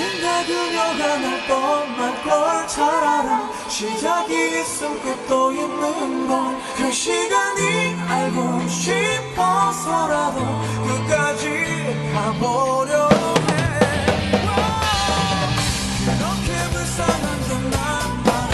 언젠가 그녀가 날 뻔한 걸잘 알아. 시작이 있음 끝도 있는 건 그 시간이 알고 싶어서라도 끝까지 가보려 해. 그렇게 불쌍한 게 나만